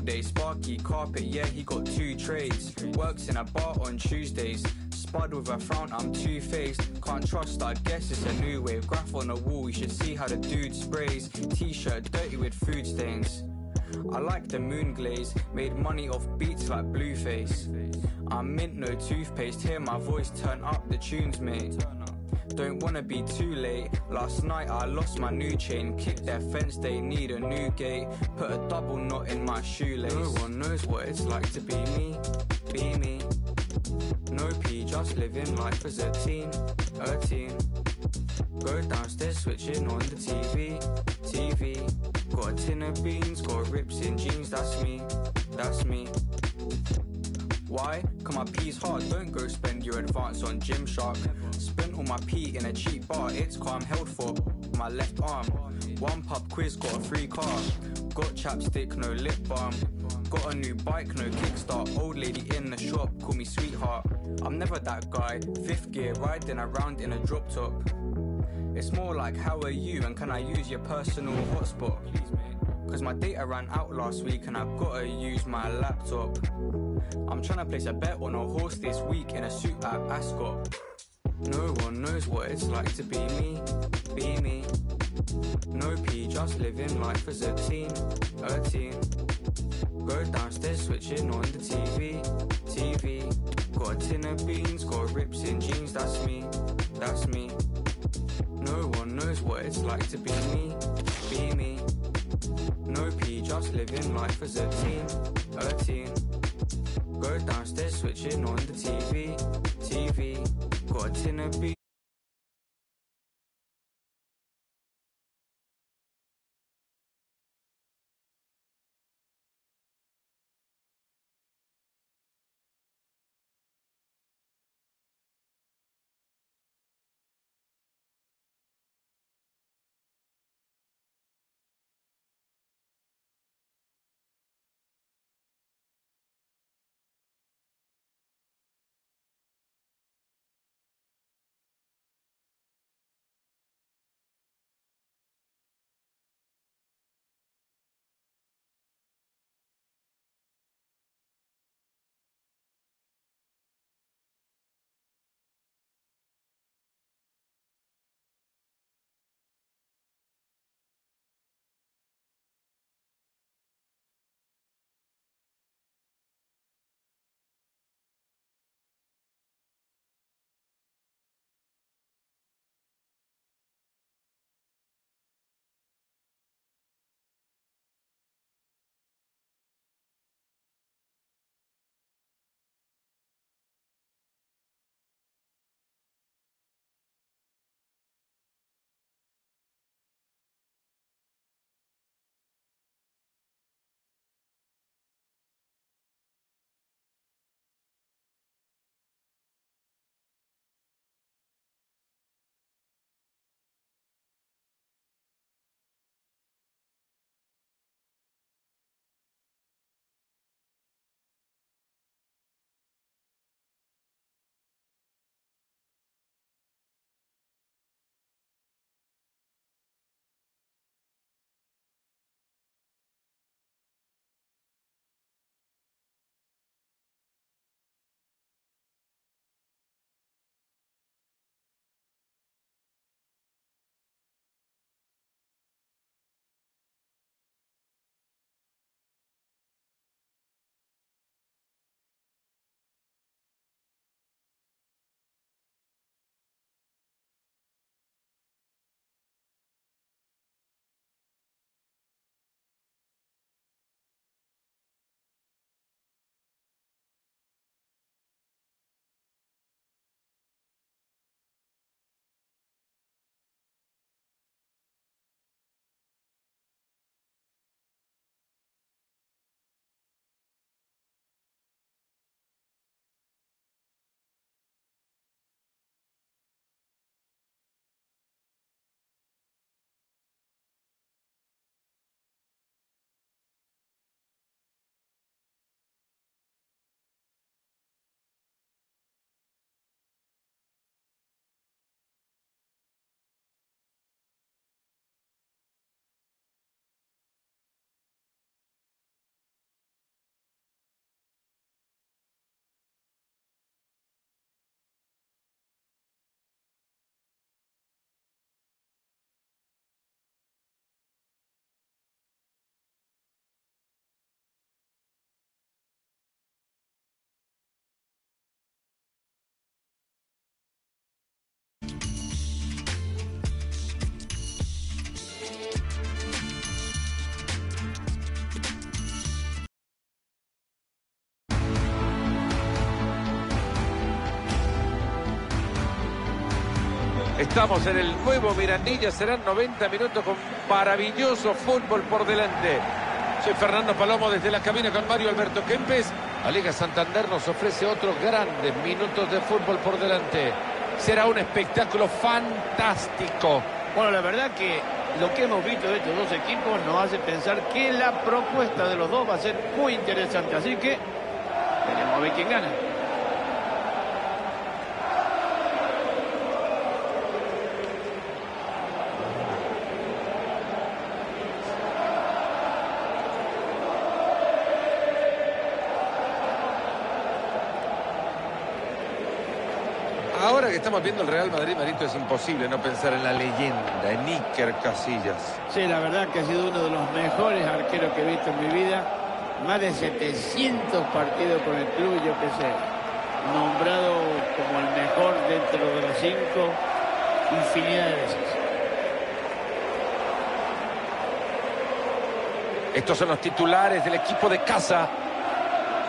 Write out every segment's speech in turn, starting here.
all day. Sparky carpet, yeah, he got two trades. Works in a bar on Tuesdays. Spud with a frown, I'm two faced. Can't trust, I guess it's a new wave. Graph on the wall, you should see how the dude sprays. T shirt dirty with food stains. I like the moon glaze, made money off beats like Blueface. I'm mint, no toothpaste, hear my voice, turn up the tunes, mate. Don't wanna be too late. Last night I lost my new chain. Kick their fence, they need a new gate. Put a double knot in my shoelace. No one knows what it's like to be me, be me. No P, just living life as a teen, a teen. Go downstairs, switching on the TV, TV. Got a tin of beans, got rips in jeans, that's me, that's me. Why? Cause my P's hard, don't go spend your advance on Gymshark. Spent all my P in a cheap bar, it's calm held for my left arm. One pub quiz, got a free car. Got chapstick, no lip balm. Got a new bike, no kickstart. Old lady in the shop, call me sweetheart. I'm never that guy. Fifth gear, riding around in a drop top. It's more like, how are you and can I use your personal hotspot? Cause my data ran out last week and I've gotta use my laptop. I'm trying to place a bet on a horse this week in a suit at Ascot. No one knows what it's like to be me, be me. No P, just living life as a teen, a teen. Go downstairs, switching on the TV, TV. Got a tin of beans, got rips in jeans, that's me, that's me. No one knows what it's like to be me, be me. No P, just living life as a teen, a teen. Go downstairs, switching on the TV, TV. Got a of Estamos en el nuevo Mirandilla, serán 90 minutos con maravilloso fútbol por delante. Soy Fernando Palomo desde la cabina con Mario Alberto Kempes. La Liga Santander nos ofrece otros grandes minutos de fútbol por delante. Será un espectáculo fantástico. Bueno, la verdad que lo que hemos visto de estos dos equipos nos hace pensar que la propuesta de los dos va a ser muy interesante. Así que veremos a ver quién gana. Ahora que estamos viendo el Real Madrid, Marito, es imposible no pensar en la leyenda, en Iker Casillas. Sí, la verdad que ha sido uno de los mejores arqueros que he visto en mi vida. Más de 700 partidos con el club, yo qué sé. Nombrado como el mejor dentro de los cinco infinidad de veces. Estos son los titulares del equipo de casa.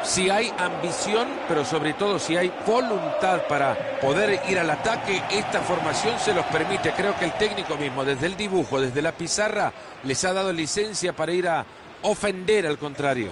Si hay ambición, pero sobre todo si hay voluntad para poder ir al ataque, esta formación se los permite. Creo que el técnico mismo, desde el dibujo, desde la pizarra, les ha dado licencia para ir a ofender al contrario.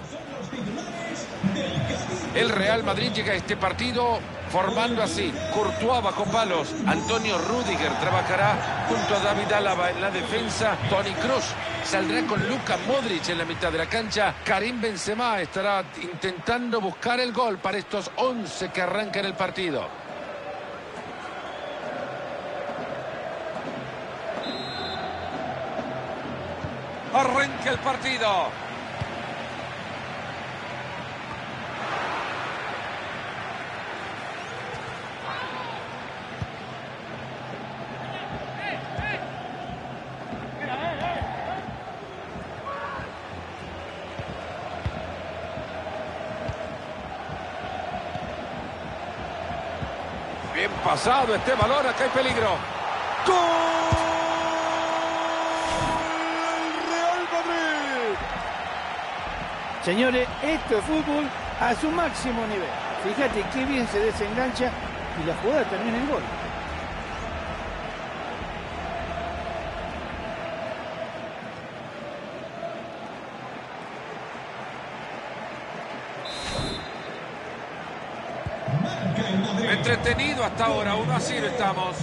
El Real Madrid llega a este partido formando así. Courtois bajo palos. Antonio Rudiger trabajará junto a David Álava en la defensa. Tony Cruz saldrá con Luka Modric en la mitad de la cancha. Karim Benzema estará intentando buscar el gol para estos 11 que arrancan el partido. Arranca el partido. Bien pasado este balón, acá hay peligro. ¡Gol! Real Madrid. Señores, esto es fútbol a su máximo nivel. Fíjate qué bien se desengancha y la jugada termina en gol. Entretenido hasta ahora, uno así estamos.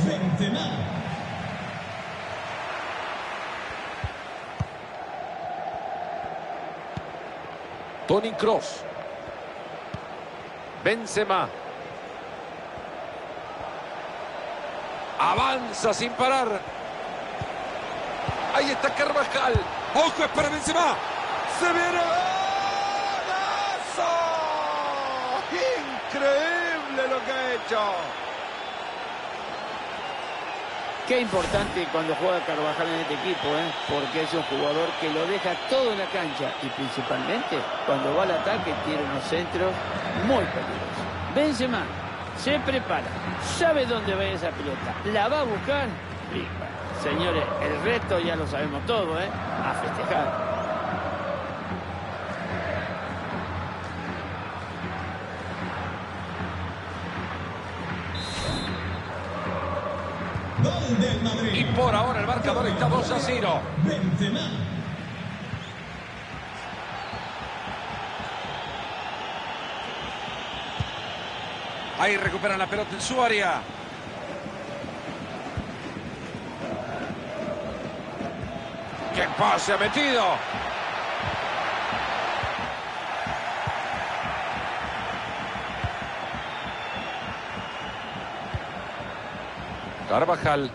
Tony Cross. Benzema. Avanza sin parar. Ahí está Carvajal. Ojo, es para Benzema. Se viene. ¡Golazo! Increíble Qué importante cuando juega Carvajal en este equipo, ¿eh? porque es un jugador que lo deja todo en la cancha y principalmente cuando va al ataque tiene unos centros muy peligrosos. Benzema se prepara, sabe dónde va esa pelota, la va a buscar y señores, el resto ya lo sabemos todo, ¿eh? a festejar. Y por ahora el marcador está 2 a 0. Ahí recuperan la pelota en su área. ¡Qué pase ha metido! Carvajal.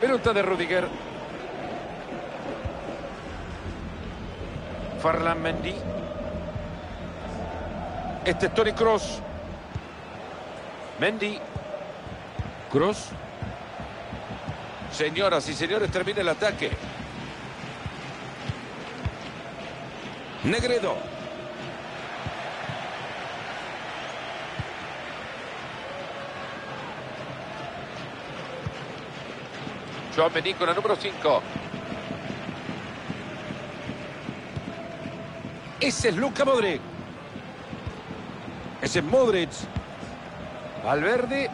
Pelota de Rudiger. Farlan Mendy. Este es Tony Cross. Mendy. Cross. Señoras y señores, termina el ataque. Negredo. Mendy con la número 5. Ese es Luka Modric. Ese es Modric. Valverde.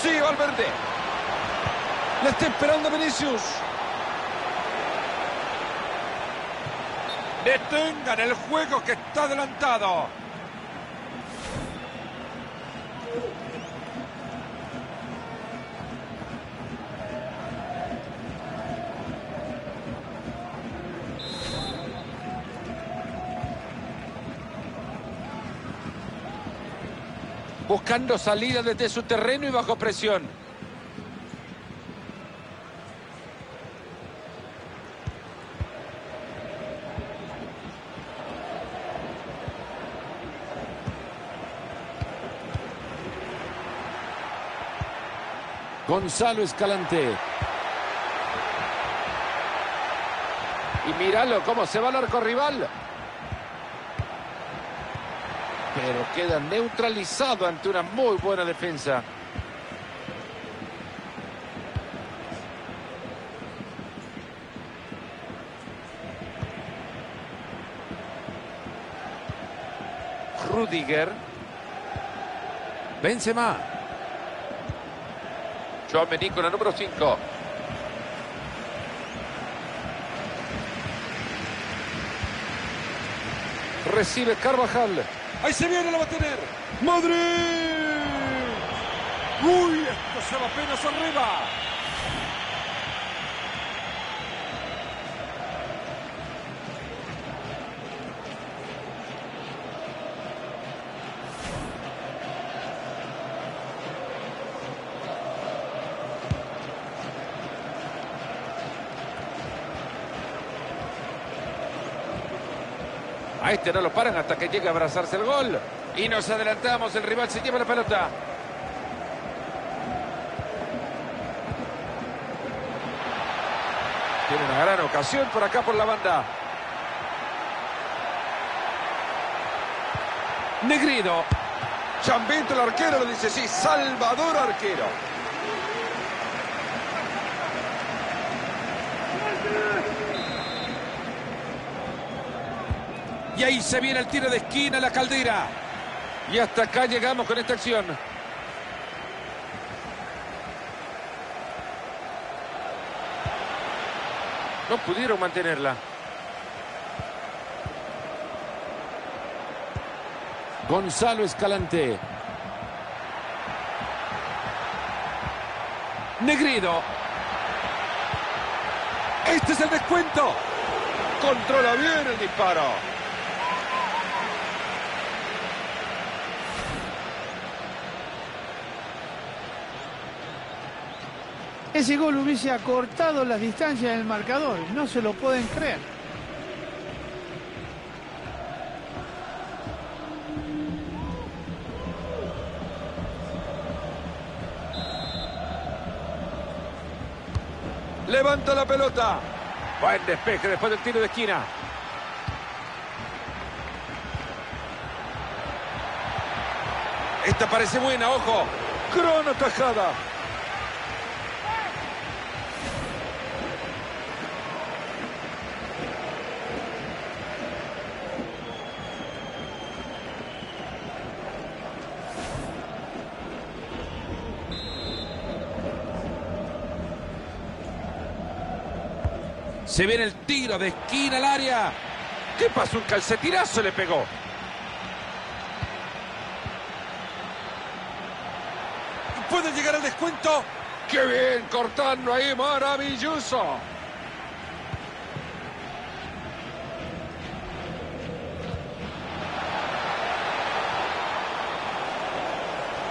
Sí, Valverde. Le está esperando Vinicius. Detengan el juego que está adelantado. Buscando salida desde su terreno y bajo presión. Gonzalo Escalante. Y míralo cómo se va al arco rival. Pero queda neutralizado ante una muy buena defensa. Rudiger. Benzema. Chouameni con la número 5. Recibe Carvajal. Ahí se viene, la va a tener. ¡Madrid! ¡Uy! Esto se va apenas arriba. A este no lo paran hasta que llegue a abrazarse el gol. Y nos adelantamos, el rival se lleva la pelota. Tiene una gran ocasión por acá por la banda. Negrido. Chambito el arquero lo dice sí, Salvador arquero. Y ahí se viene el tiro de esquina, la caldera. Y hasta acá llegamos con esta acción. No pudieron mantenerla. Gonzalo Escalante. Negrido. Este es el descuento. Controla bien el disparo. Ese gol hubiese acortado las distancias del marcador. No se lo pueden creer. Levanta la pelota. Buen despeje después del tiro de esquina. Esta parece buena, ojo. Crono tajada. Se viene el tiro de esquina al área. ¿Qué pasó? Un calcetirazo le pegó. Puede llegar al descuento. ¡Qué bien! Cortando ahí, maravilloso.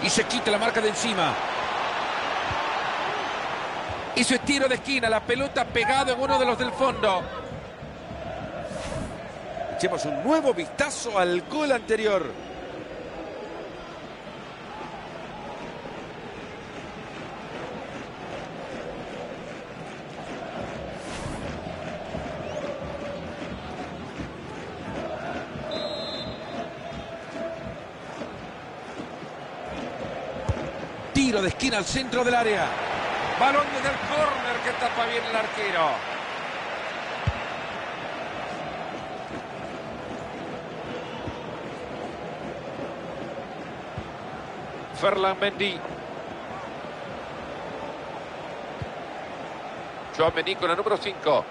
Y se quita la marca de encima. Y su tiro de esquina, la pelota pegado en uno de los del fondo. Echemos un nuevo vistazo al gol anterior. Tiro de esquina al centro del área. Balón desde el córner que tapa bien el arquero. Ferland Mendy. Joan Mendy con la número 5.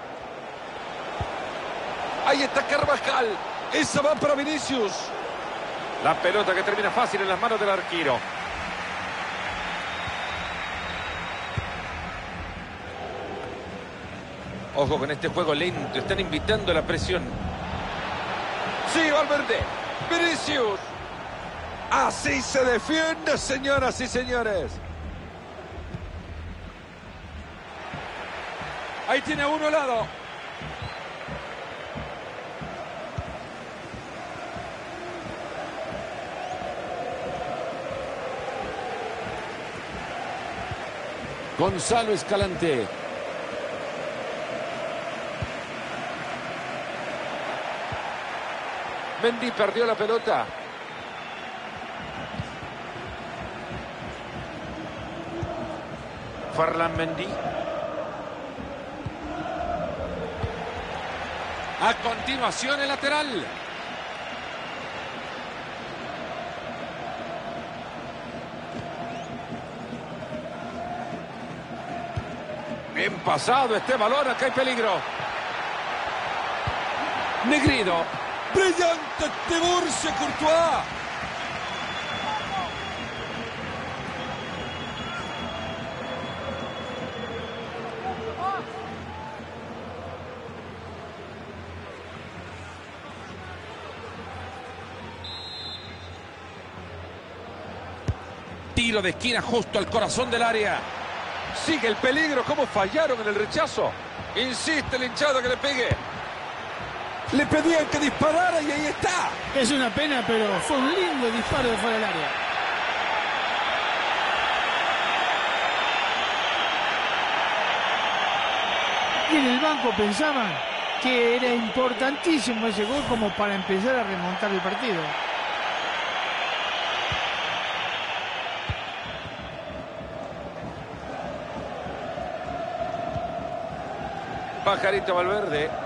Ahí está Carvajal. Esa va para Vinicius. La pelota que termina fácil en las manos del arquero. Ojo con este juego lento. Están invitando la presión. Sí, Valverde. Vinicius. Así se defiende, señoras y señores. Ahí tiene uno al lado. Gonzalo Escalante. Mendy perdió la pelota. Farlan Mendy. A continuación el lateral. Bien pasado este balón, acá hay peligro. Negrido. Brillante de Borja Courtois. Tiro de esquina justo al corazón del área. Sigue el peligro, cómo fallaron en el rechazo. Insiste el hinchado que le pegue. Le pedían que disparara y ahí está. Es una pena, pero fue un lindo disparo de fuera del área. Y en el banco pensaban que era importantísimo ese gol como para empezar a remontar el partido. Pajarito Valverde.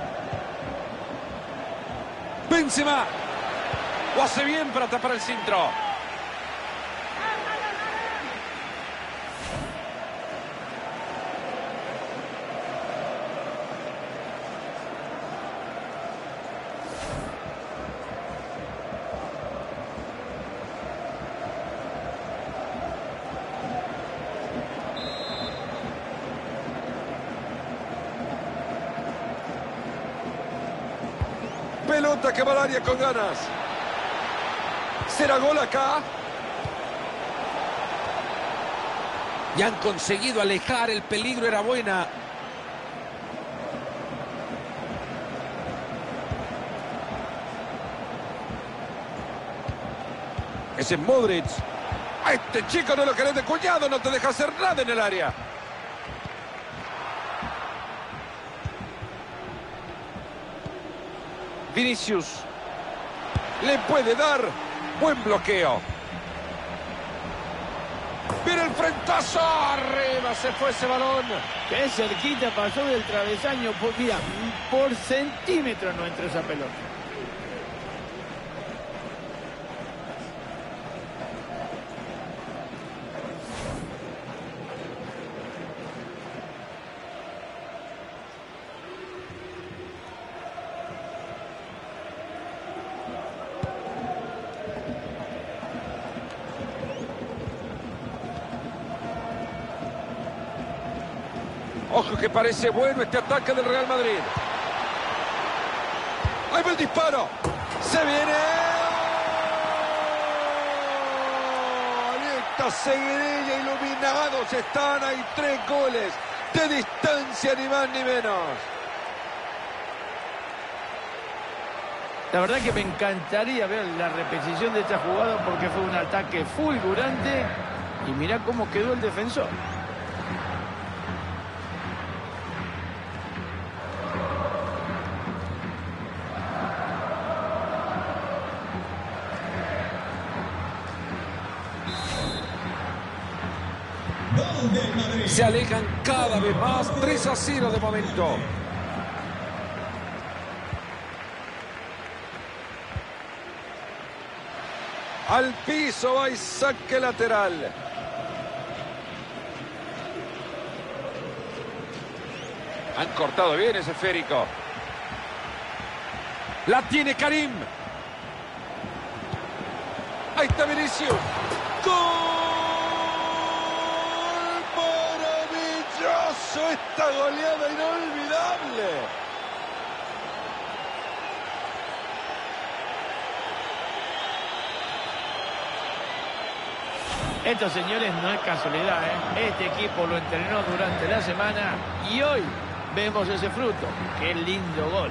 Benzema. Lo hace bien para tapar el centro. Que va al área con ganas. ¿Será gol acá? Y han conseguido alejar el peligro, era buena. Ese es Modric. A este chico no lo querés de cuñado, no te deja hacer nada en el área. Vinicius. Le puede dar. Buen bloqueo. Viene el frentazo. Arriba se fue ese balón. Qué cerquita pasó del travesaño. Mira, por centímetro no entró esa pelota. Ojo que parece bueno este ataque del Real Madrid. Ahí va el disparo. Se viene. Esta seguidilla iluminados están. Hay tres goles de distancia, ni más ni menos. La verdad que me encantaría ver la repetición de esta jugada porque fue un ataque fulgurante y mira cómo quedó el defensor. Se alejan cada vez más. 3 a 0 de momento. Al piso va y saque lateral. Han cortado bien ese esférico. La tiene Karim. Ahí está Vinicius. ¡Gol! Esta goleada inolvidable. Esto, señores, no es casualidad. ¿eh? Este equipo lo entrenó durante la semana y hoy vemos ese fruto. ¡Qué lindo gol!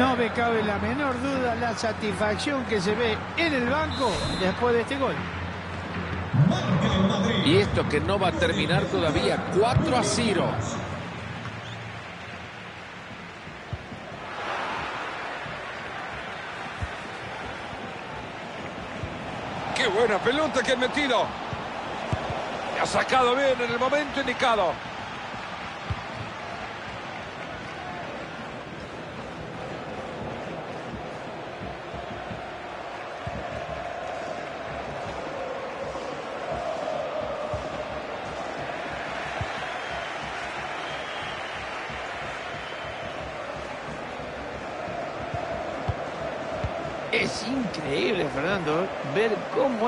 No me cabe la menor duda la satisfacción que se ve en el banco después de este gol. Y esto que no va a terminar todavía 4 a 0. ¡Qué buena pelota que ha metido! Ha sacado bien en el momento indicado.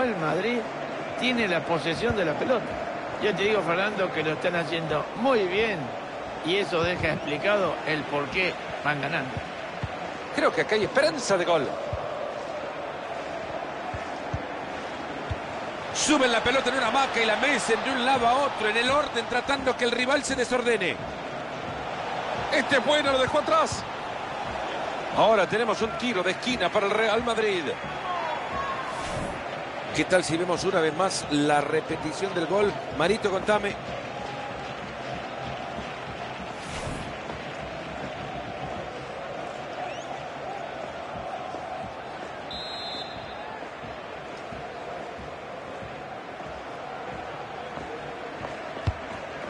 El Madrid tiene la posesión de la pelota. Yo te digo, Fernando, que lo están haciendo muy bien y eso deja explicado el por qué van ganando. Creo que acá hay esperanza de gol. Suben la pelota en una maca y la mecen de un lado a otro en el orden tratando que el rival se desordene. Este es bueno, lo dejó atrás. Ahora tenemos un tiro de esquina para el Real Madrid. ¿Qué tal si vemos una vez más la repetición del gol? Marito, contame.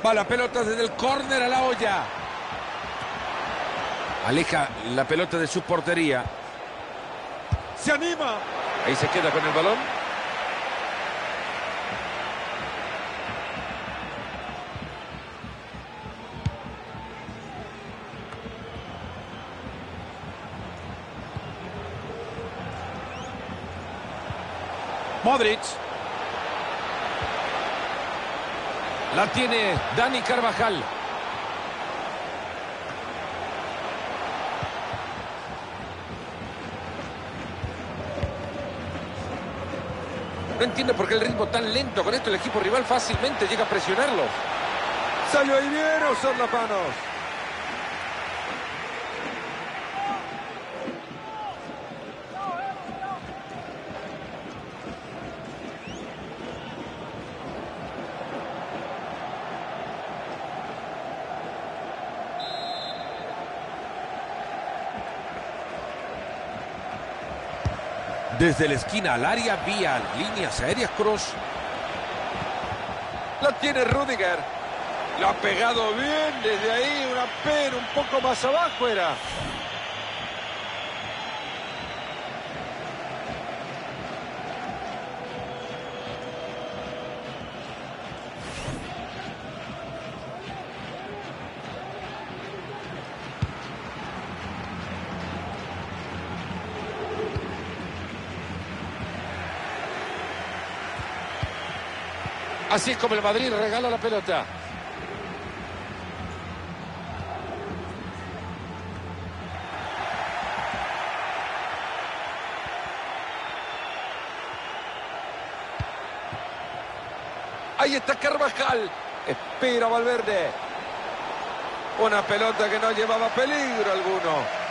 Va la pelota desde el córner a la olla. Aleja la pelota de su portería. Se anima. Ahí se queda con el balón. Modric. La tiene Dani Carvajal. No entiendo por qué el ritmo tan lento. Con esto el equipo rival fácilmente llega a presionarlo. Salió ahí bien, son las. Desde la esquina al área, vía líneas aéreas, cross. La tiene Rudiger. Lo ha pegado bien desde ahí, una pena un poco más abajo era. Así es como el Madrid regala la pelota. Ahí está Carvajal. Espera Valverde. Una pelota que no llevaba peligro alguno.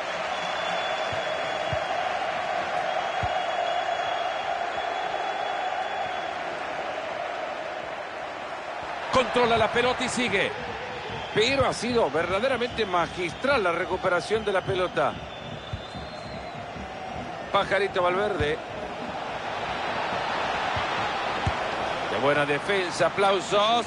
Controla la pelota y sigue. Pero ha sido verdaderamente magistral la recuperación de la pelota. Pajarito Valverde. De buena defensa, aplausos.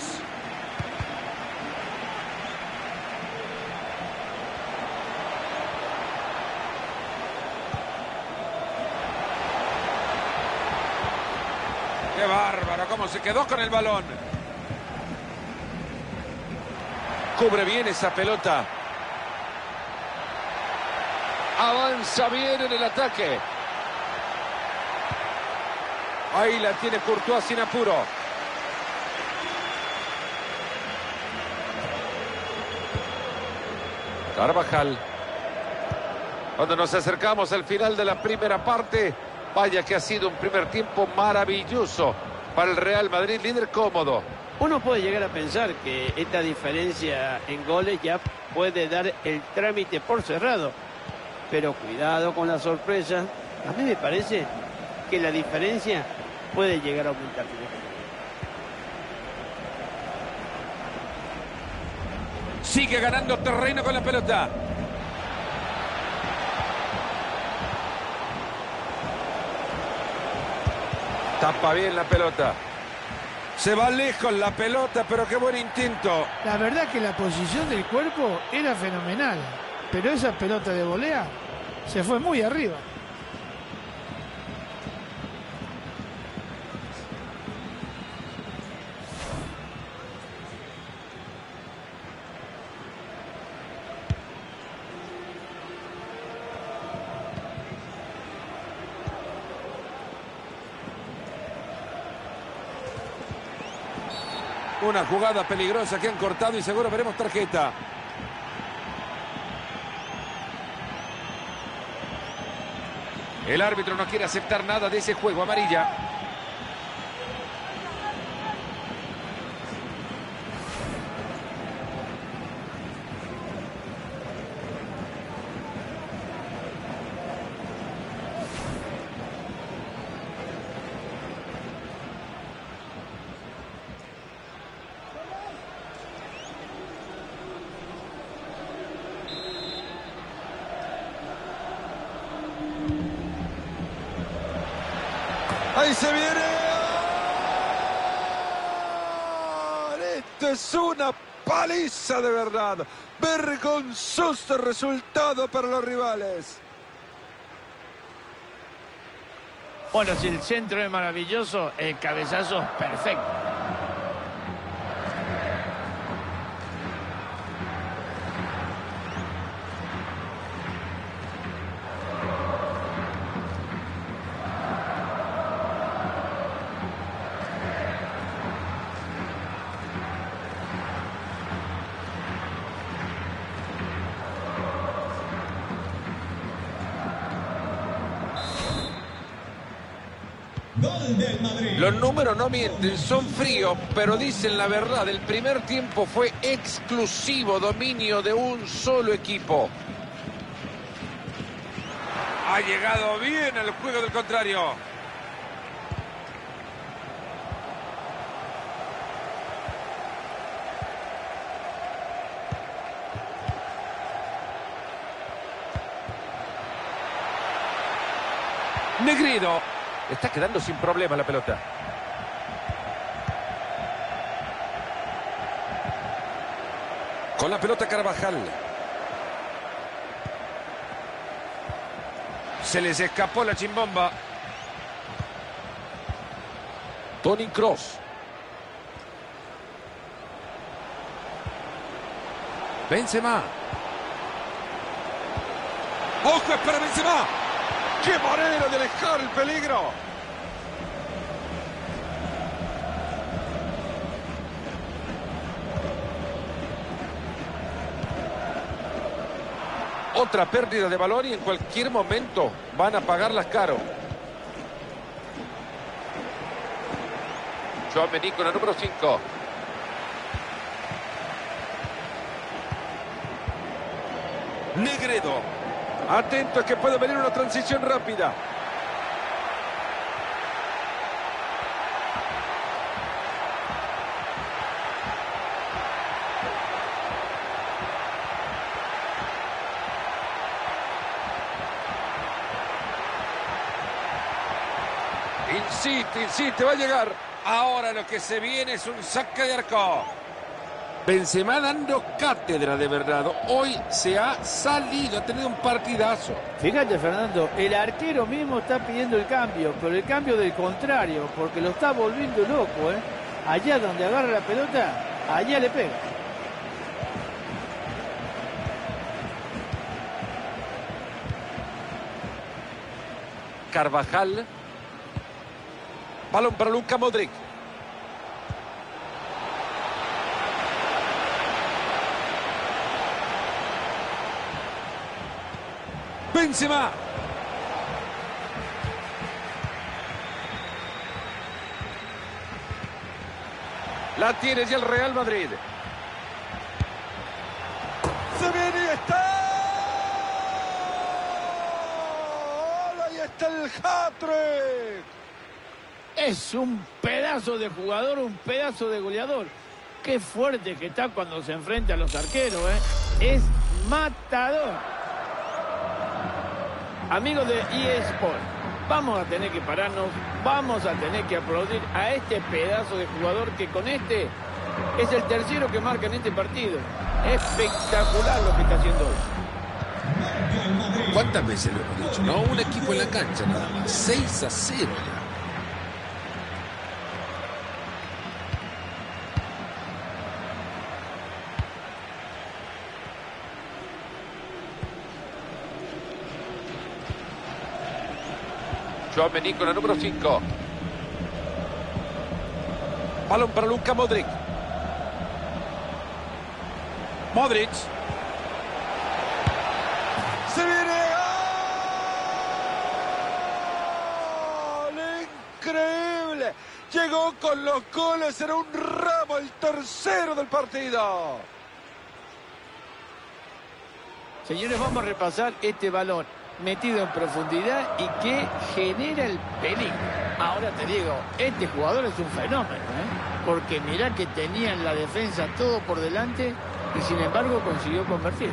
¡Qué bárbaro! ¿Cómo se quedó con el balón? Cubre bien esa pelota. Avanza bien en el ataque. Ahí la tiene Courtois sin apuro. Carvajal. Cuando nos acercamos al final de la primera parte, vaya que ha sido un primer tiempo maravilloso para el Real Madrid, líder cómodo. Uno puede llegar a pensar que esta diferencia en goles ya puede dar el trámite por cerrado. Pero cuidado con la sorpresa. A mí me parece que la diferencia puede llegar a aumentar. Sigue ganando terreno con la pelota. Tapa bien la pelota. Se va lejos la pelota, pero qué buen intento. La verdad que la posición del cuerpo era fenomenal, pero esa pelota de volea se fue muy arriba. Una jugada peligrosa que han cortado y seguro veremos tarjeta. El árbitro no quiere aceptar nada de ese juego amarilla. Ahí se viene. Esto es una paliza de verdad. Vergonzoso resultado para los rivales. Bueno, si el centro es maravilloso, el cabezazo es perfecto. Los números no mienten, son fríos, pero dicen la verdad. El primer tiempo fue exclusivo dominio de un solo equipo. Ha llegado bien al juego del contrario. Negrido. Está quedando sin problema la pelota. Con la pelota Carvajal. Se les escapó la chimbomba. Tony Cross. Benzema. ¡Ojo, es para Benzema! ¡Qué manera de alejar el peligro! Otra pérdida de balón y en cualquier momento van a pagarlas caro. Joao Menico, la número 5. Negredo. Atento que puede venir una transición rápida. Insiste, insiste, va a llegar. Ahora lo que se viene es un saque de arco. Benzema dando cátedra de verdad. Hoy se ha salido, ha tenido un partidazo. Fíjate, Fernando, el arquero mismo está pidiendo el cambio, pero el cambio del contrario, porque lo está volviendo loco, ¿eh? Allá donde agarra la pelota, allá le pega. Carvajal. Balón para Luka Modric. Benzema. La tiene ya el Real Madrid. Se viene y está. Ahí está el hat-trick. Es un pedazo de jugador, un pedazo de goleador. Qué fuerte que está cuando se enfrenta a los arqueros, ¿eh? Es matador. Amigos de eSport, vamos a tener que pararnos, vamos a tener que aplaudir a este pedazo de jugador que con este es el tercero que marca en este partido. Espectacular lo que está haciendo hoy. ¿Cuántas veces lo hemos dicho? No, un equipo en la cancha nada más. 6 a 0 Chouameni con la número 5. Balón para Luka Modric. Modric. Se viene. ¡Gol! Increíble. Llegó con los goles. Era un ramo el tercero del partido. Señores, vamos a repasar este balón metido en profundidad y que genera el peligro. Ahora te digo, este jugador es un fenómeno, ¿eh? porque mirá que tenía en la defensa todo por delante y sin embargo consiguió convertir.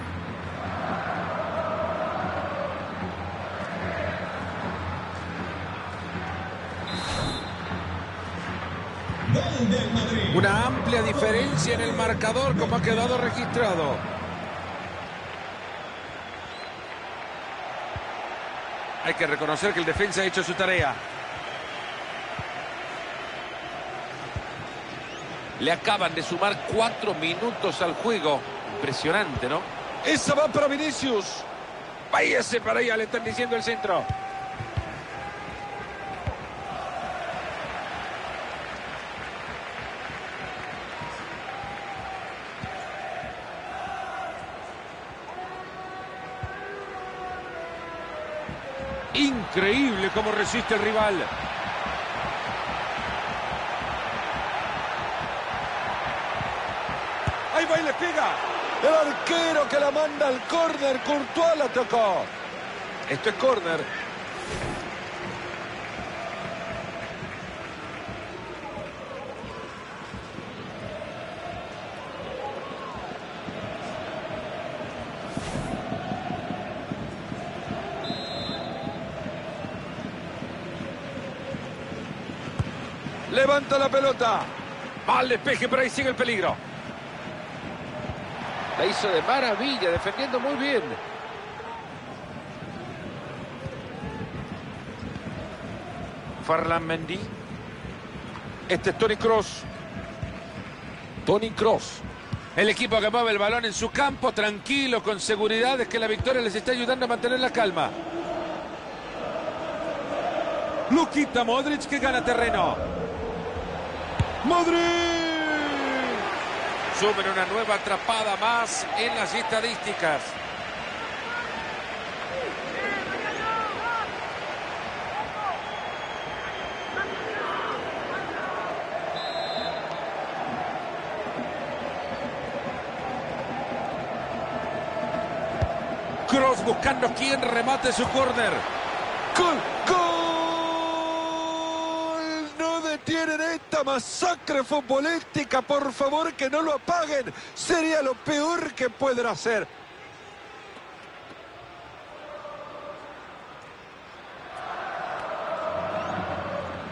Una amplia diferencia en el marcador como ha quedado registrado. Hay que reconocer que el defensa ha hecho su tarea. Le acaban de sumar cuatro minutos al juego. Impresionante, ¿no? Esa va para Vinicius. Váyase para allá, le están diciendo el centro. Increíble cómo resiste el rival. Ahí va y le pega. El arquero que la manda al córner. Courtois la tocó. Esto es córner. Levanta la pelota. Mal despeje, pero ahí sigue el peligro. La hizo de maravilla, defendiendo muy bien. Farlan Mendy. Este es Tony Cross. Tony Cross. El equipo que mueve el balón en su campo, tranquilo, con seguridad, es que la victoria les está ayudando a mantener la calma. Luquita Modric que gana terreno. Madrid. Sumen una nueva atrapada más en las estadísticas. Cross buscando quien remate su córner. Gol. No detienen masacre futbolística. Por favor, que no lo apaguen. Sería lo peor que pueden hacer.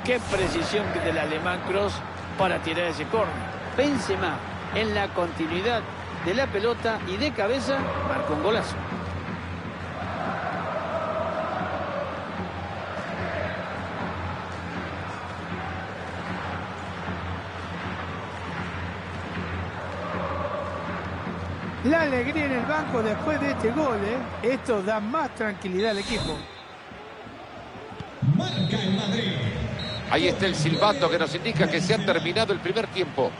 Qué precisión que del alemán Cross para tirar ese córner. Benzema en la continuidad de la pelota y de cabeza marcó un golazo. La alegría en el banco después de este gol, ¿eh? esto da más tranquilidad al equipo. Ahí está el silbato que nos indica que se ha terminado el primer tiempo.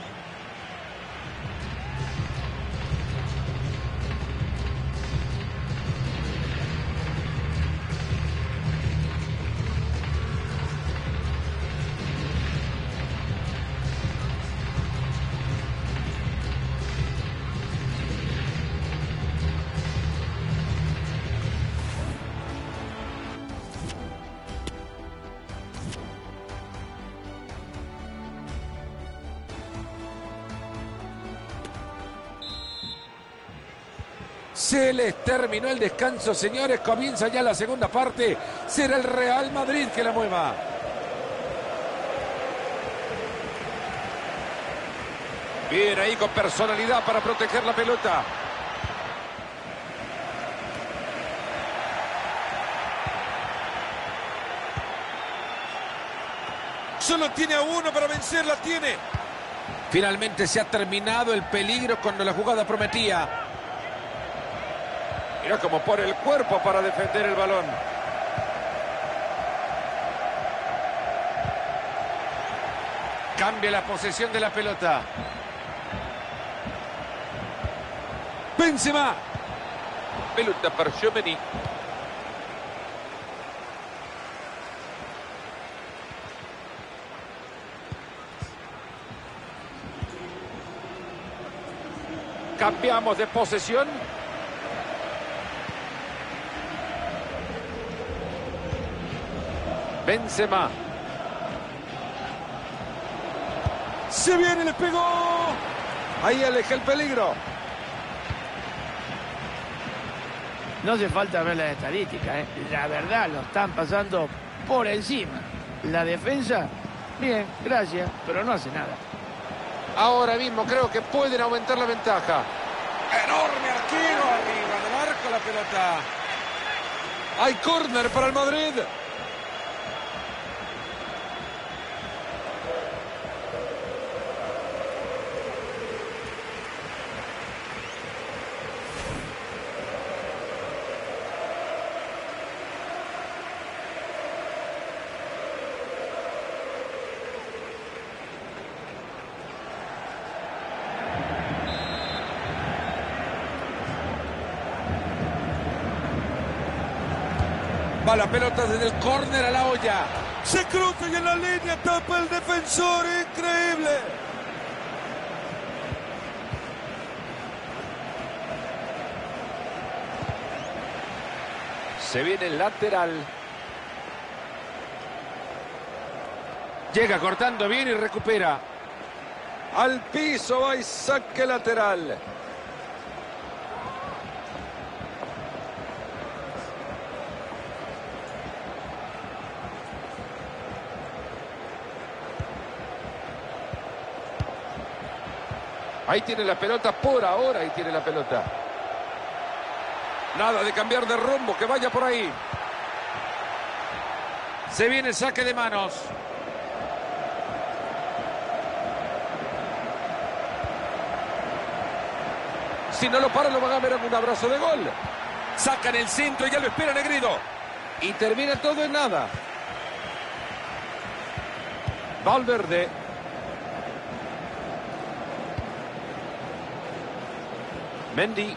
Terminó el descanso, señores. Comienza ya la segunda parte. Será el Real Madrid que la mueva. Bien ahí con personalidad para proteger la pelota. Solo tiene a uno para vencerla, tiene. Finalmente se ha terminado el peligro cuando la jugada prometía. Mira cómo pone el cuerpo para defender el balón. Cambia la posesión de la pelota. Benzema. Pelota para Tchouameni. Cambiamos de posesión. Benzema. Se viene, le pegó. Ahí aleja el peligro. No hace falta ver las estadísticas, ¿eh? la verdad lo están pasando por encima. La defensa, bien, gracias, pero no hace nada. Ahora mismo creo que pueden aumentar la ventaja. Enorme arquero arriba del arco la pelota. Hay córner para el Madrid. Pelota desde el córner a la olla. Se cruza y en la línea tapa el defensor. Increíble. Se viene el lateral. Llega cortando bien y recupera. Al piso va y saque lateral. Ahí tiene la pelota por ahora, ahí tiene la pelota. Nada de cambiar de rumbo, que vaya por ahí. Se viene el saque de manos. Si no lo para, lo van a ver en un abrazo de gol. Sacan el centro y ya lo espera Negrido. Y termina todo en nada. Valverde. Mendy.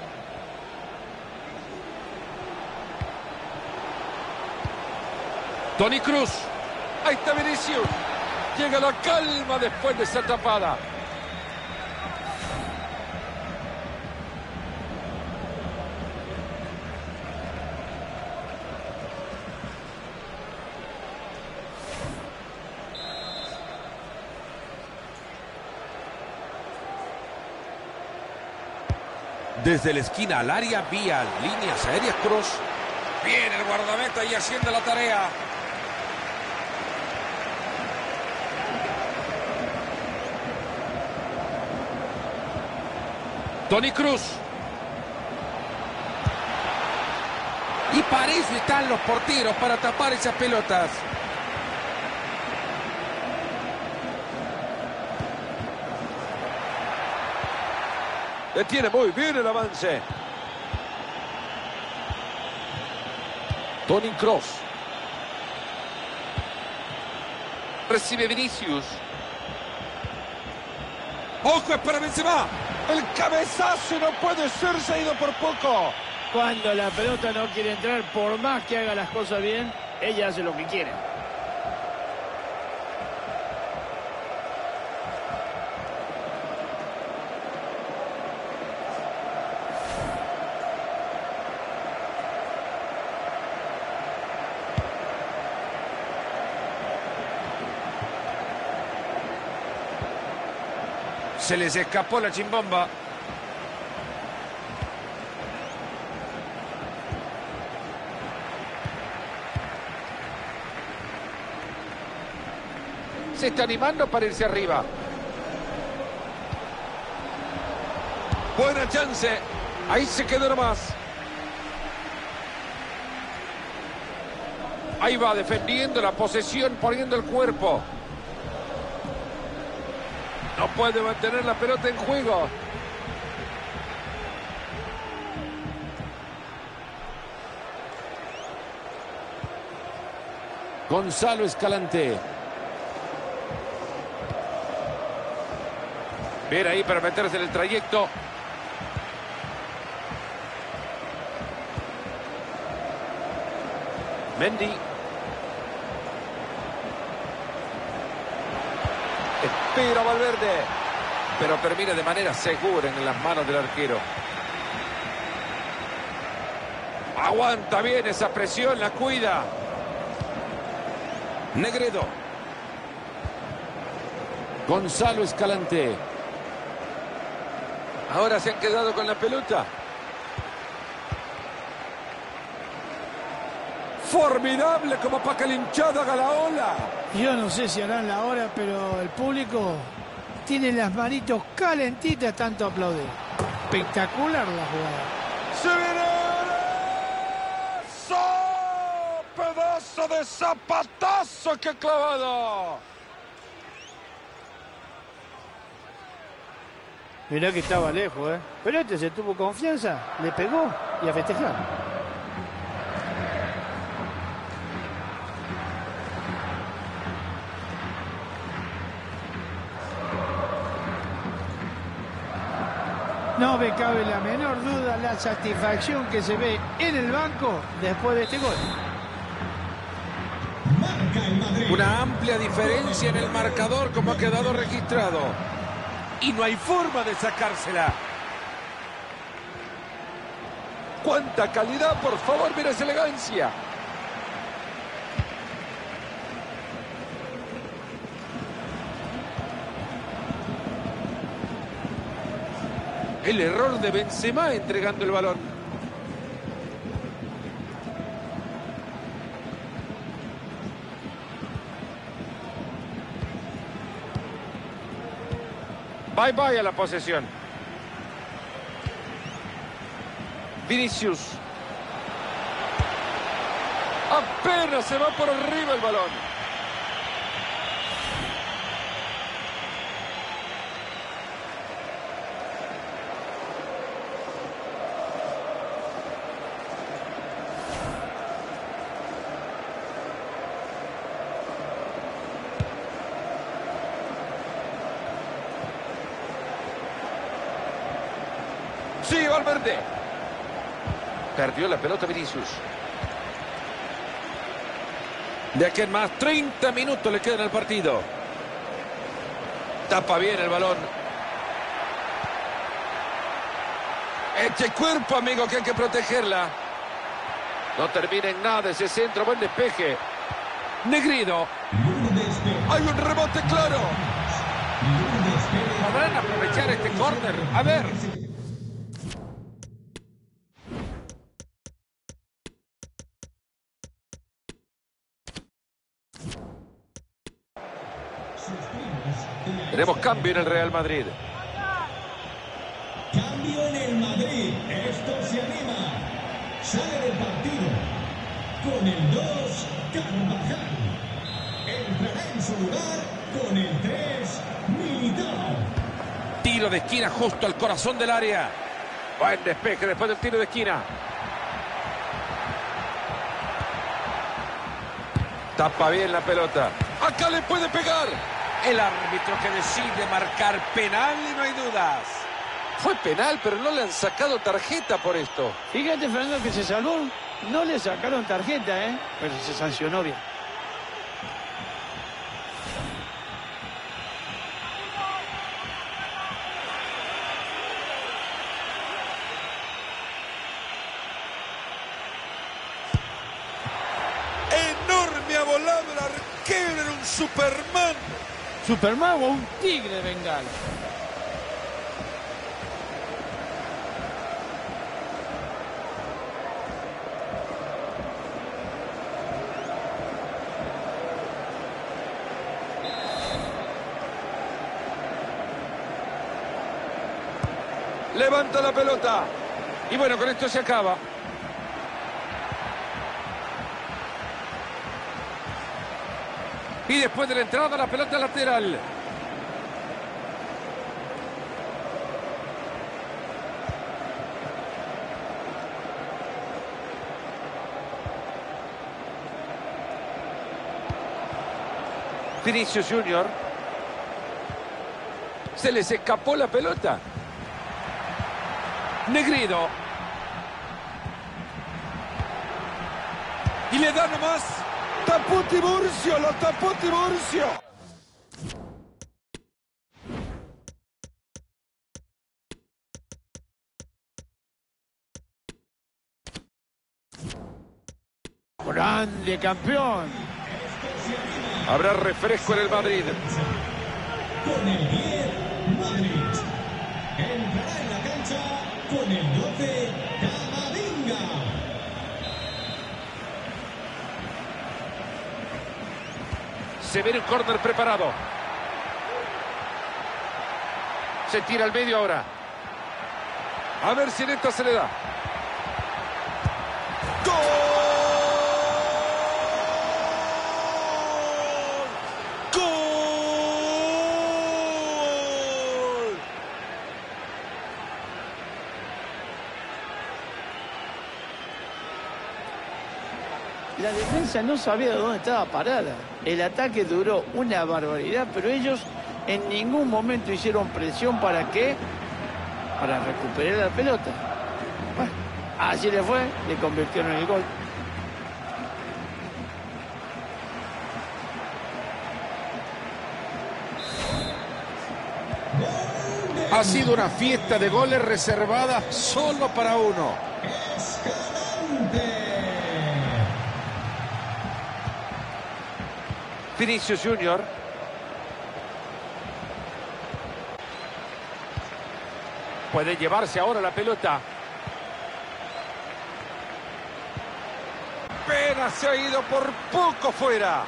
Tony Cruz. Ahí está Vinicius. Llega la calma después de esa tapada. Desde la esquina al área, vía líneas aéreas, cross. Viene el guardameta y haciendo la tarea. Tony Cruz. Y para eso están los porteros, para tapar esas pelotas. Detiene muy bien el avance. Tony Cross. Recibe Vinicius. ¡Ojo, es para Benzema! El cabezazo no puede ser, se ha ido por poco. Cuando la pelota no quiere entrar, por más que haga las cosas bien, ella hace lo que quiere. Se les escapó la chimbomba. Se está animando para irse arriba. Buena chance. Ahí se quedó nomás. Ahí va defendiendo la posesión, poniendo el cuerpo. No puede mantener la pelota en juego. Gonzalo Escalante. Ver ahí para meterse en el trayecto. Mendy. Espera Valverde. Pero termina de manera segura en las manos del arquero. Aguanta bien esa presión, la cuida. Negredo. Gonzalo Escalante. Ahora se han quedado con la pelota. Formidable como para que el hinchado haga la ola. Yo no sé si harán la hora, pero el público tiene las manitos calentitas tanto aplaudir. Espectacular la jugada. ¡Se viene! ¡Eso! ¡Pedazo de zapatazo que ha clavado! Mirá que estaba lejos, ¿eh? Pero este se tuvo confianza, le pegó y a festejar. No me cabe la menor duda la satisfacción que se ve en el banco después de este gol. Una amplia diferencia en el marcador como ha quedado registrado. Y no hay forma de sacársela. ¡Cuánta calidad, por favor! ¡Mira esa elegancia! El error de Benzema entregando el balón. Bye bye a la posesión. Vinicius. Apenas se va por arriba el balón. Sí, Valverde. Perdió la pelota Vinicius. De aquí en más, 30 minutos le quedan al partido. Tapa bien el balón. Eche cuerpo, amigo, que hay que protegerla. No termina en nada ese centro. Buen despeje. Negrido. Hay un rebote claro. ¿Podrán aprovechar este córner? A ver. Tenemos cambio en el Real Madrid. Cambio Esto se anima. Sale del partido con el 2 Carvajal. Entrará en su lugar con el 3 Militao. Tiro de esquina justo al corazón del área. Buen despeje después del tiro de esquina. Tapa bien la pelota. Acá le puede pegar. El árbitro que decide marcar penal y no hay dudas. Fue penal, pero no le han sacado tarjeta por esto. Fíjate, Fernando, que se salvó. No le sacaron tarjeta, ¿eh? Pero se sancionó bien. Enorme ha volado el arquero, era un Superman. Superman o un tigre de. Levanta la pelota. Y bueno, con esto se acaba. Y después de la entrada, la pelota lateral. Vinicius Junior. Se les escapó la pelota. Negrido. Y le da nomás. Tapó Tiburcio, lo tapó Tiburcio. Grande campeón. Habrá refresco en el Madrid. Con el 10 Madrid. Entrará en la cancha con el 12 Se ve un córner preparado. Se tira al medio ahora. A ver si en esta se le da. ¡Gol! ¡Gol! La no sabía dónde estaba parada. El ataque duró una barbaridad, pero ellos en ningún momento hicieron presión para qué? Para recuperar la pelota. Bueno, así le fue, le convirtieron el gol. Ha sido una fiesta de goles reservada solo para uno. Vinicius Junior. Puede llevarse ahora la pelota. Pena se ha ido por poco fuera.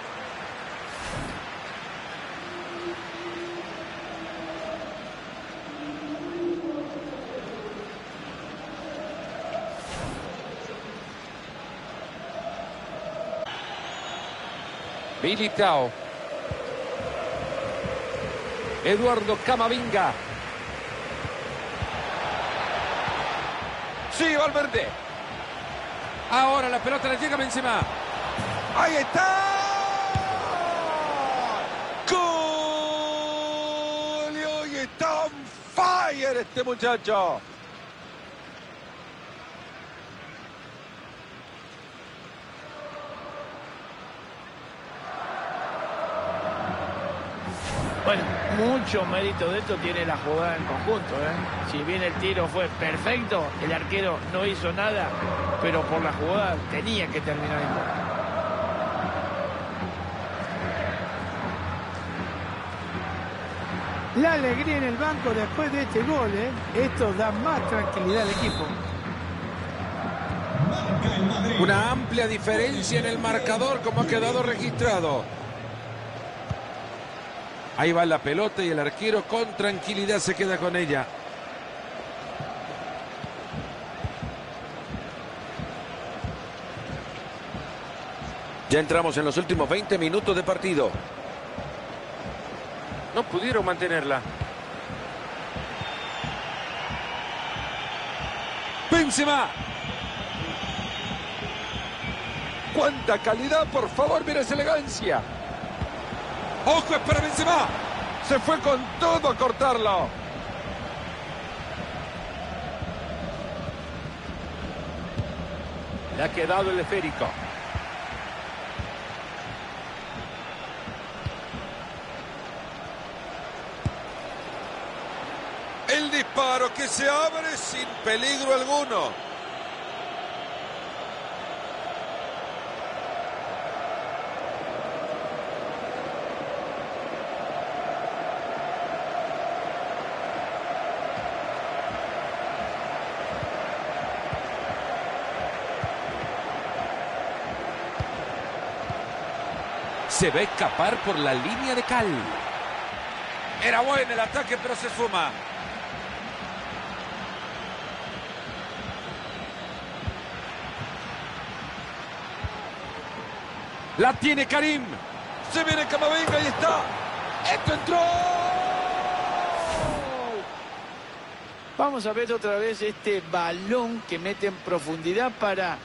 Militao. Eduardo Camavinga. Sí, Valverde. Ahora la pelota le llega a Benzema. Ahí está. Gol. Y hoy está on fire este muchacho. Bueno, mucho mérito de esto tiene la jugada en conjunto. ¿eh? Si bien el tiro fue perfecto, el arquero no hizo nada, pero por la jugada tenía que terminar. La alegría en el banco después de este gol, ¿eh? Esto da más tranquilidad al equipo. Una amplia diferencia en el marcador como ha quedado registrado. Ahí va la pelota y el arquero con tranquilidad se queda con ella. Ya entramos en los últimos 20 minutos de partido. No pudieron mantenerla. Benzema. ¡Cuánta calidad, por favor! ¡Mira esa elegancia! ¡Ojo, es para Benzema! Se fue con todo a cortarlo. Le ha quedado el esférico. El disparo que se abre sin peligro alguno. Se va a escapar por la línea de cal. Era bueno el ataque, pero se suma. La tiene Karim. Se viene Camavinga y está. Esto entró. Vamos a ver otra vez este balón que mete en profundidad para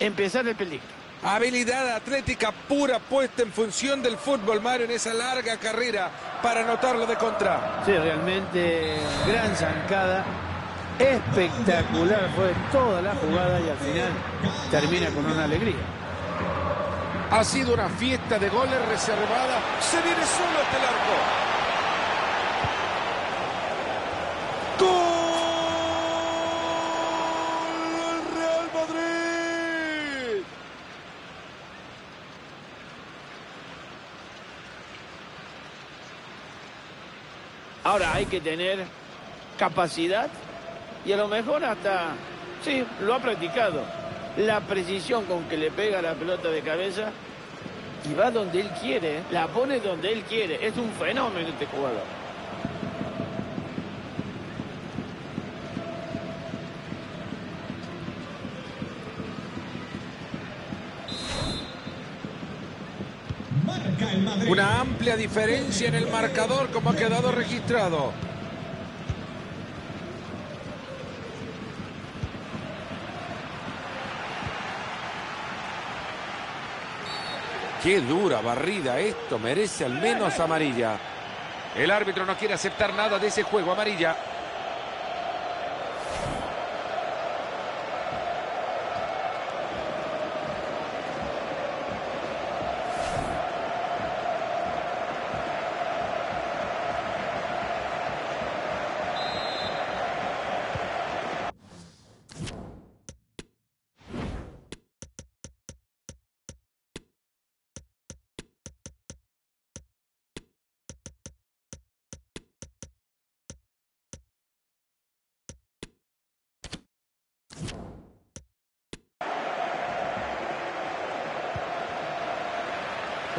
empezar el peligro. Habilidad atlética pura puesta en función del fútbol, Mario, en esa larga carrera para anotarlo de contra. Sí, realmente gran zancada. Espectacular fue toda la jugada y al final termina con una alegría. Ha sido una fiesta de goles reservada. Se viene solo hasta el arco. ¡Gol! ¡Real Madrid! Ahora hay que tener capacidad y a lo mejor hasta, sí, lo ha practicado. La precisión con que le pega la pelota de cabeza y va donde él quiere, la pone donde él quiere. Es un fenómeno este jugador. Marca el Madrid. Una amplia diferencia en el marcador como ha quedado registrado. Qué dura barrida esto, merece al menos amarilla. El árbitro no quiere aceptar nada de ese juego amarilla.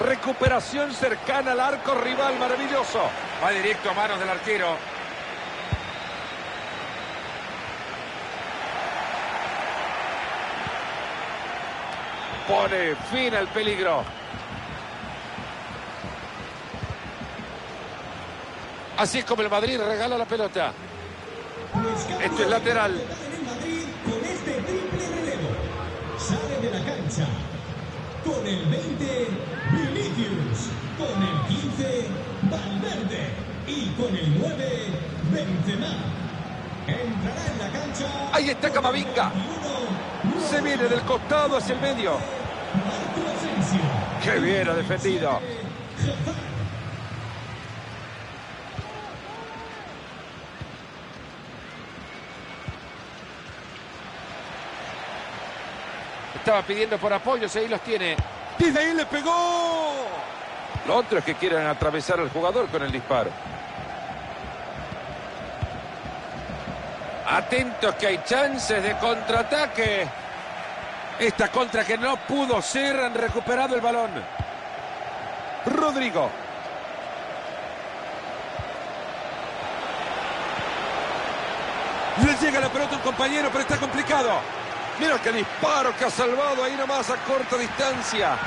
Recuperación cercana al arco rival, maravilloso. Va directo a manos del arquero. Pone fin al peligro. Así es como el Madrid regala la pelota. Esto es lateral. Este triple relevo. Sale de la cancha. Con el 20, Vinicius. Con el 15, Valverde. Y con el 9, Benzema. Entrará en la cancha. Ahí está Camavinga. 21, Se viene del costado hacia el medio. Qué bien ha defendido. Estaba pidiendo por apoyos, ahí los tiene. Desde ahí le pegó. Lo otro es que quieren atravesar al jugador con el disparo. Atentos que hay chances de contraataque. Esta contra que no pudo ser, han recuperado el balón. Rodrigo. Le llega la pelota un compañero, pero está complicado. Mira qué disparo que ha salvado ahí nomás a corta distancia.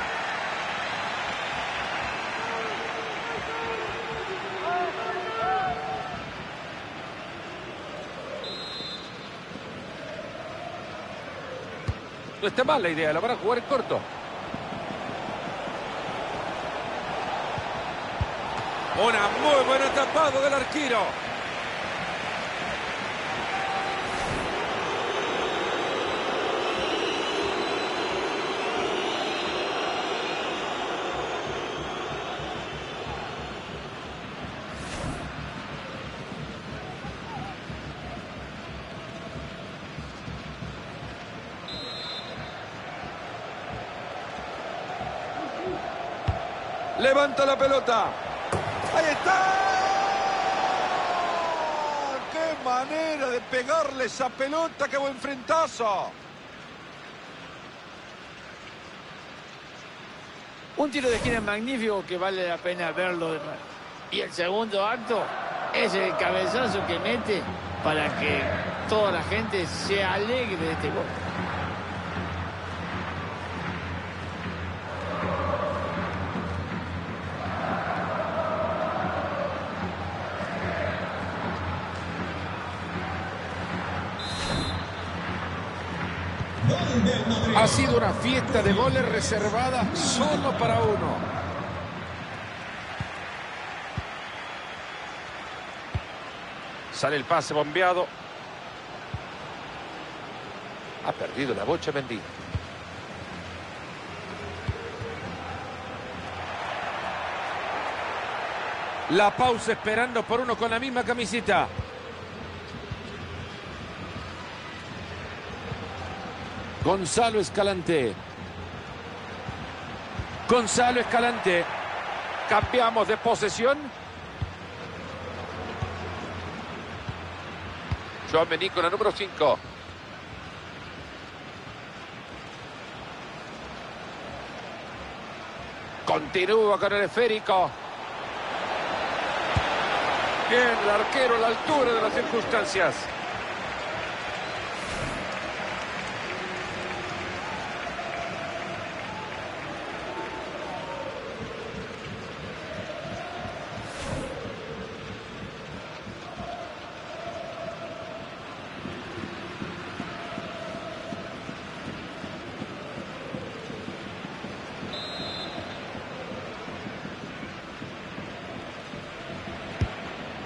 No está mal la idea, la van a jugar corto. Una muy buena tapada del arquero. Levanta la pelota. Ahí está. ¡Qué manera de pegarle esa pelota! ¡Qué buen frentazo! Un tiro de esquina magnífico que vale la pena verlo de nuevo. Y el segundo acto es el cabezazo que mete para que toda la gente se alegre de este gol del Madrid. Ha sido fiesta de goles reservada solo para uno. Sale el pase bombeado. Ha perdido la bocha Mendy. La pausa esperando por uno con la misma camiseta. Gonzalo Escalante. Gonzalo Escalante. Cambiamos de posesión. Joan Mení con la número 5. Continúa con el esférico. Bien, el arquero a la altura de las circunstancias.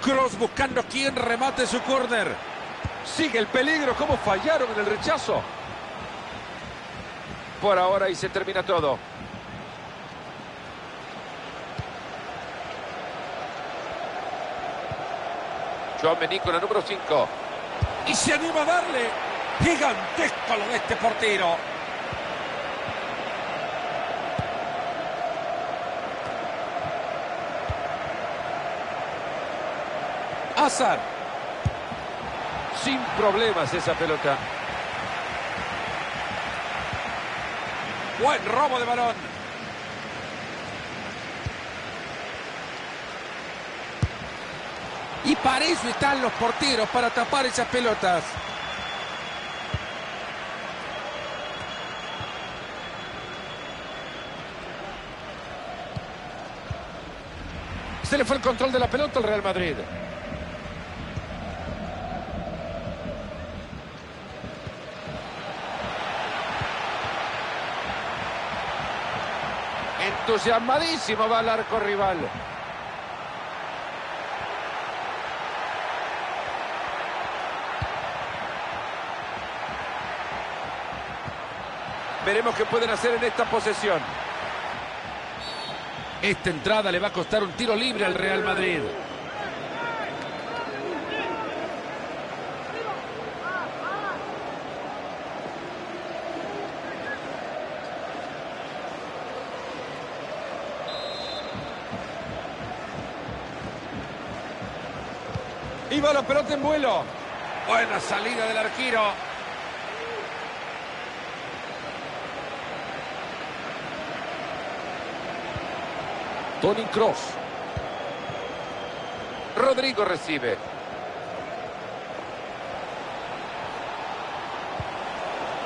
Cross buscando quien remate su córner. Sigue el peligro. ¿Cómo fallaron en el rechazo? Por ahora y se termina todo. Joan Mení con la número 5. Y se anima a darle. Gigantesco lo de este portero. Sin problemas esa pelota. Buen robo de balón. Y para eso están los porteros, para tapar esas pelotas. Se le fue el control de la pelota al Real Madrid. Entusiasmadísimo va al arco rival. Veremos qué pueden hacer en esta posesión. Esta entrada le va a costar un tiro libre al Real Madrid. Y va la pelota en vuelo. Buena salida del arquero. Tony Cross. Rodrigo recibe.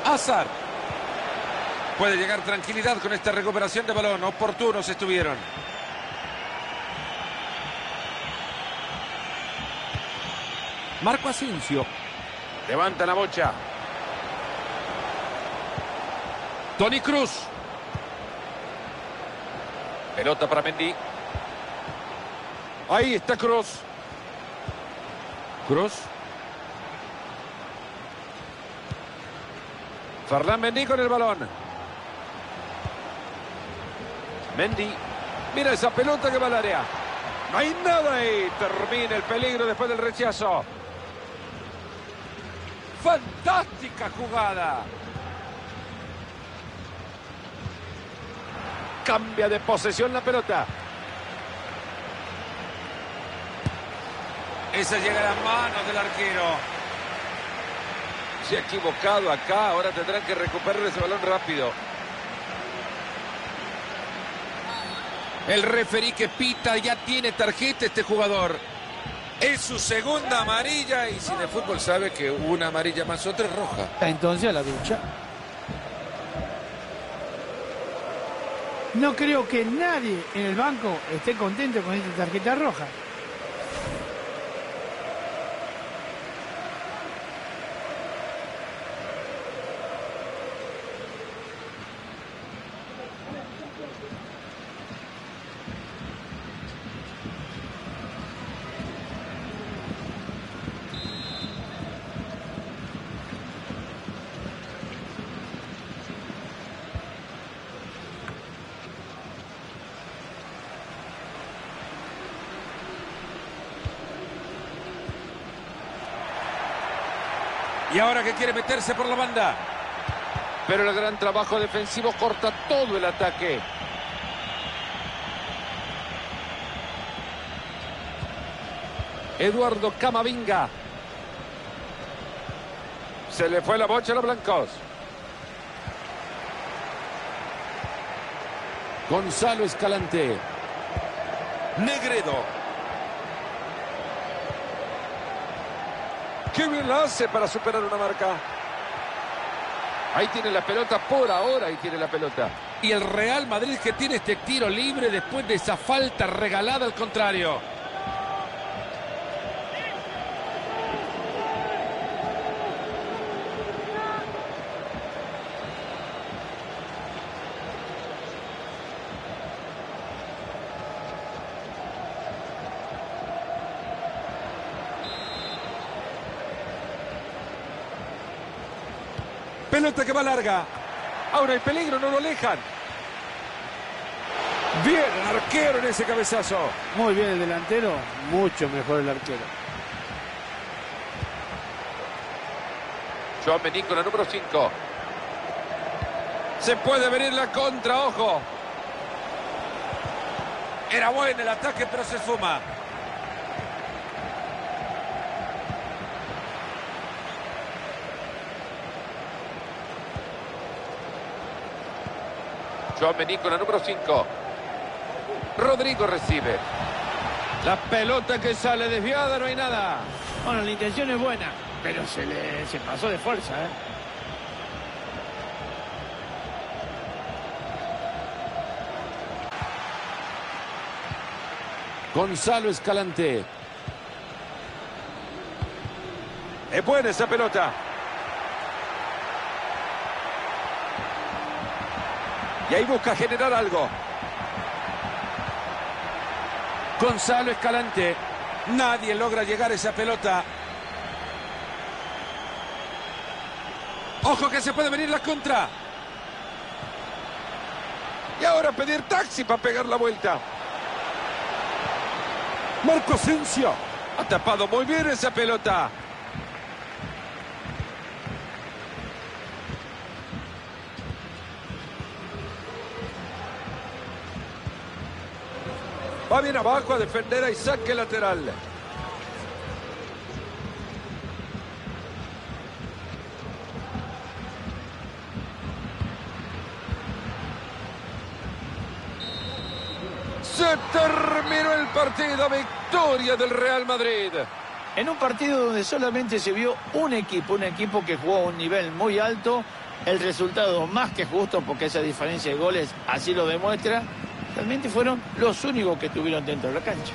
Hazard. Puede llegar tranquilidad con esta recuperación de balón. Oportunos estuvieron. Marco Asensio. Levanta la bocha. Tony Cruz. Pelota para Mendy. Ahí está Cruz. Cruz. Ferland Mendy con el balón. Mendy. Mira esa pelota que va al área. No hay nada ahí. Termina el peligro después del rechazo. Fantástica jugada. Cambia de posesión la pelota. Esa llega a las manos del arquero. Se ha equivocado acá. Ahora tendrán que recuperar ese balón rápido. El referí que pita ya tiene tarjeta este jugador. Es su segunda amarilla y si de fútbol sabe que una amarilla más otra es roja. Entonces a la ducha. No creo que nadie en el banco esté contento con esta tarjeta roja. Y ahora que quiere meterse por la banda. Pero el gran trabajo defensivo corta todo el ataque. Eduardo Camavinga. Se le fue la bocha a los blancos. Gonzalo Escalante. Negredo. Qué bien la hace para superar una marca. Ahí tiene la pelota por ahora, ahí tiene la pelota. Y el Real Madrid que tiene este tiro libre después de esa falta regalada al contrario. Pelota que va larga. Ahora el peligro, no lo alejan. Bien, el arquero en ese cabezazo. Muy bien el delantero, mucho mejor el arquero. Joan con la número 5. Se puede venir la contra, ojo. Era bueno el ataque, pero se esfuma. Menín con la número 5. Rodrigo recibe. La pelota que sale desviada, no hay nada. Bueno, la intención es buena, pero se le se pasó de fuerza, ¿eh? Gonzalo Escalante. Es buena esa pelota. Y ahí busca generar algo. Gonzalo Escalante. Nadie logra llegar a esa pelota. Ojo que se puede venir la contra. Y ahora pedir taxi para pegar la vuelta. Marco Asensio. Ha tapado muy bien esa pelota. Va bien abajo a defender a Isaac lateral. Se terminó el partido, victoria del Real Madrid. En un partido donde solamente se vio un equipo, un equipo que jugó a un nivel muy alto, el resultado más que justo porque esa diferencia de goles así lo demuestra realmente fueron los únicos que estuvieron dentro de la cancha.